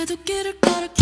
그래도 길을 걸을